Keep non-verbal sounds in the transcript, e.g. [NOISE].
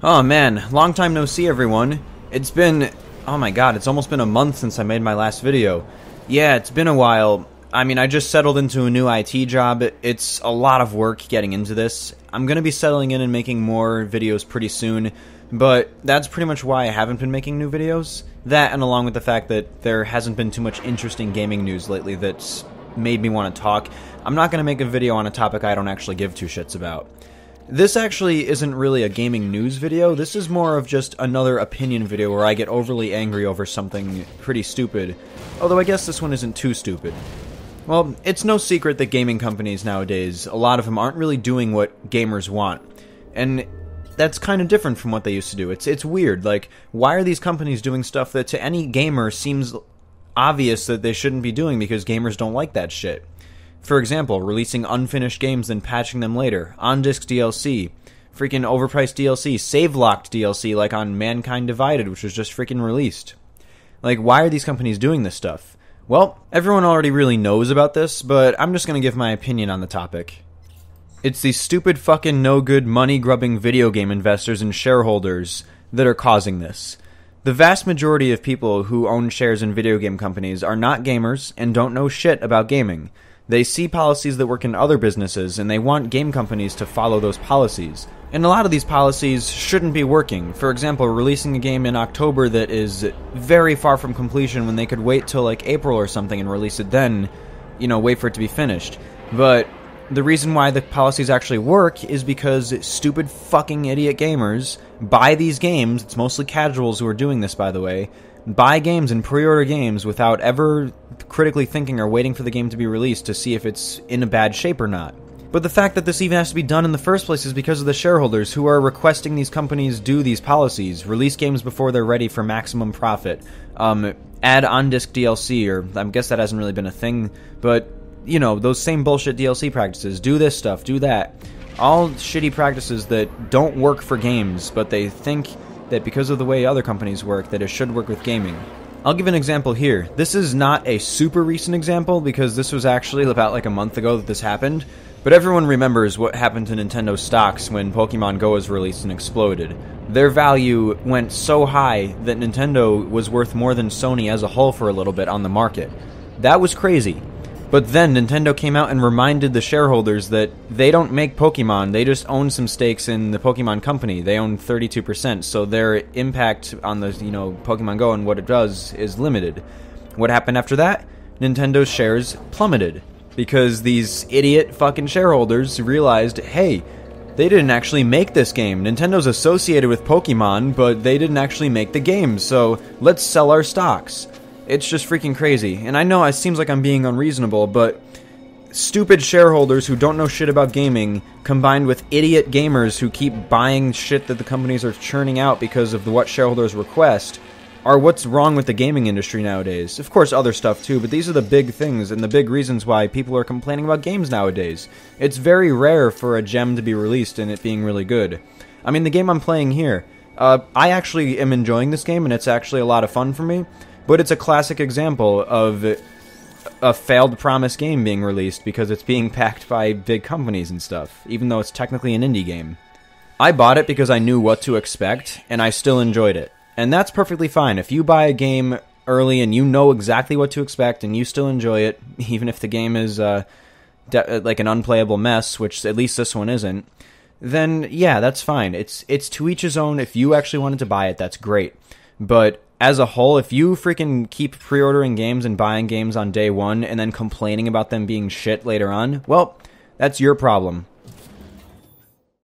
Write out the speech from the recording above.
Oh man, long time no see everyone. It's been, oh my god, it's almost been a month since I made my last video. Yeah, it's been a while. I mean, I just settled into a new IT job. It's a lot of work getting into this. I'm gonna be settling in and making more videos pretty soon, but that's pretty much why I haven't been making new videos. That, and along with the fact that there hasn't been too much interesting gaming news lately that's made me want to talk, I'm not gonna make a video on a topic I don't actually give two shits about. This actually isn't really a gaming news video, this is more of just another opinion video where I get overly angry over something pretty stupid. Although I guess this one isn't too stupid. Well, it's no secret that gaming companies nowadays, a lot of them aren't really doing what gamers want. And that's kind of different from what they used to do. It's it's weird. Like, why are these companies doing stuff that to any gamer seems obvious that they shouldn't be doing because gamers don't like that shit? For example, releasing unfinished games and patching them later, on disc DLC, freaking overpriced DLC, save locked DLC like on Mankind Divided, which was just freaking released. Like, why are these companies doing this stuff? Well, everyone already really knows about this, but I'm just gonna give my opinion on the topic. It's these stupid fucking no good money grubbing video game investors and shareholders that are causing this. The vast majority of people who own shares in video game companies are not gamers and don't know shit about gaming. They see policies that work in other businesses and they want game companies to follow those policies. And a lot of these policies shouldn't be working. For example, releasing a game in October that is very far from completion when they could wait till like April or something and release it then, you know, wait for it to be finished. But the reason why the policies actually work is because stupid fucking idiot gamers buy these games. It's mostly casuals who are doing this, by the way buy games and pre-order games without ever critically thinking or waiting for the game to be released to see if it's in a bad shape or not. But the fact that this even has to be done in the first place is because of the shareholders who are requesting these companies do these policies, release games before they're ready for maximum profit, um, add on disc DLC, or I guess that hasn't really been a thing, but you know, those same bullshit DLC practices, do this stuff, do that. All shitty practices that don't work for games, but they think that because of the way other companies work, that it should work with gaming. I'll give an example here. This is not a super recent example because this was actually about like a month ago that this happened, but everyone remembers what happened to Nintendo stocks when Pokemon Go was released and exploded. Their value went so high that Nintendo was worth more than Sony as a whole for a little bit on the market. That was crazy. But then Nintendo came out and reminded the shareholders that they don't make Pokemon, they just own some stakes in the Pokemon company. They own 32%, so their impact on the, you know, Pokemon Go and what it does is limited. What happened after that? Nintendo's shares plummeted because these idiot fucking shareholders realized, "Hey, they didn't actually make this game. Nintendo's associated with Pokemon, but they didn't actually make the game. So, let's sell our stocks." It's just freaking crazy. And I know it seems like I'm being unreasonable, but stupid shareholders who don't know shit about gaming combined with idiot gamers who keep buying shit that the companies are churning out because of the, what shareholders request are what's wrong with the gaming industry nowadays. Of course, other stuff too, but these are the big things and the big reasons why people are complaining about games nowadays. It's very rare for a gem to be released and it being really good. I mean, the game I'm playing here, uh, I actually am enjoying this game and it's actually a lot of fun for me. But it's a classic example of a failed promise game being released because it's being [LAUGHS] packed by big companies and stuff, even though it's technically an indie game. I bought it because I knew what to expect, and I still enjoyed it. And that's perfectly fine. If you buy a game early and you know exactly what to expect and you still enjoy it, [LAUGHS] even if the game is uh, de- like an unplayable mess, which at least this one isn't, then yeah, that's fine. It's it's to each his own. If you actually wanted to buy it, that's great. But as a whole, if you freaking keep pre ordering games and buying games on day one and then complaining about them being shit later on, well, that's your problem.